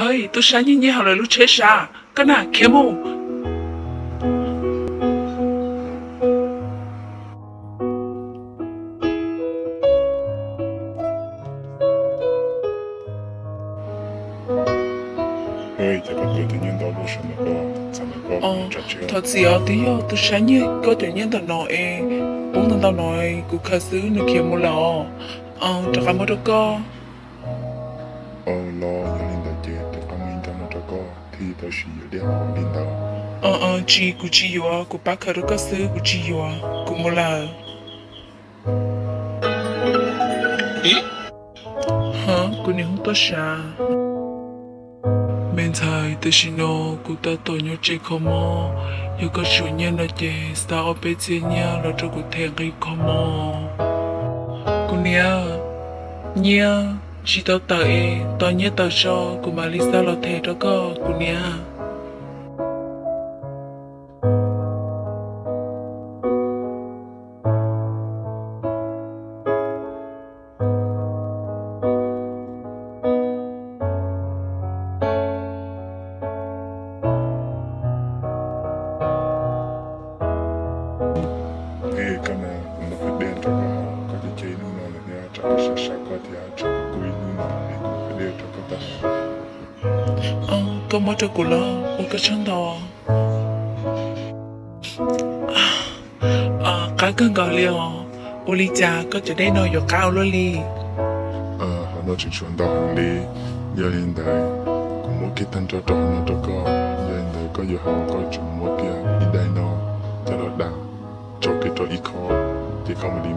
hơi tôi sáng như họ là lúc chế sa. Cái nào kiếm không thật sự ở tí ở tôi sáng như có tự nhiên tao nói bốn tao tao nói cụ khá xứ nó kiếm một lọ ờ chắc là mới đâu có ờ lo ờ ờ chị cụ chị yêu à cụ bác khá có xứ cụ chị yêu à cụ một là ý? Hả? Cụ này không tốt sao bên thầy tôi xin nó cụ ta tổ nhau chơi không mò yêu có chủ nhân là chơi sao ở bên trên nhà là cho cụ thèn cái không mò cụ nia nia chỉ tao tới tao nhớ tao cho của mà Lisa lo thề đó có cụ nha nghe cái này nó phải đen cho nó. Có thể chơi phải ờ có mỗi cho cái chân ờ cái gọi liền ô cha có chỗ đây nó cao luôn đi. Ờ nó chỉ chuẩn đó hàng đi, giờ hiện đạo cũng muốn cái thanh cho đó nó cho có. Giờ hiện đạo có giờ họ có chúng muốn kia đi đây nó cho nó đào cho cái cho ít khó thì không đi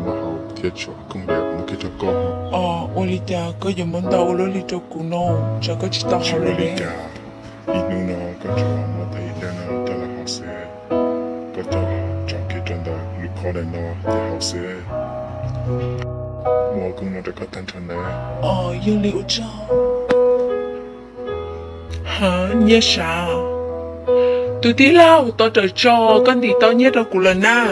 mà họ thiết cho công việc một cái cho có ờ ô li cha có dùng món đầu luôn đi cho cụ nó cho có chỉ tao chỉ hỏi là lên lý đấy cả ít nữa nó có cho mà thấy đây nó cho là họ sẽ có cho cho cái chân đó lúc khó đây nó thì họ sẽ mua cũng nó được có tên chân đấy ờ yêu liệu cho hả nhớ sao tôi tí lao tao trời cho con thì tao nhớ đâu cụ lần à